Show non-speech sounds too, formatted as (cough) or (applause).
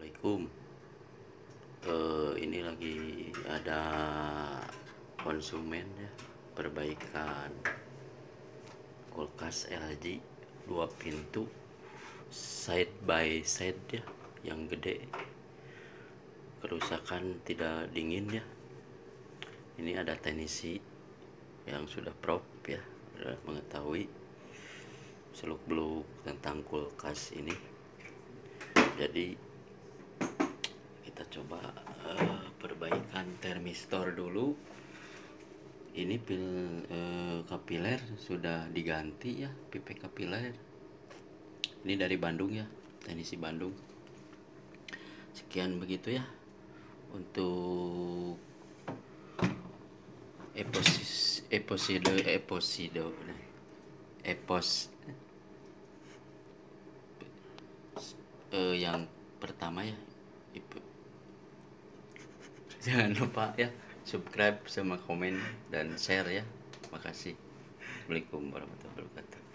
Assalamualaikum. Eh, ini lagi ada konsumen ya perbaikan kulkas LG dua pintu side by side ya yang gede. Kerusakan tidak dingin ya. Ini ada teknisi yang sudah prop ya sudah mengetahui seluk beluk tentang kulkas ini. Jadi coba eh, perbaikan termistor dulu. Ini pil eh, kapiler sudah diganti ya pipe kapiler. Ini dari Bandung ya teknisi Bandung. Sekian begitu ya untuk eposis eposide eposide epos. Eh, yang pertama ya (laughs) jangan lupa ya subscribe sama komen dan share ya. Makasih. Assalamualaikum warahmatullahi wabarakatuh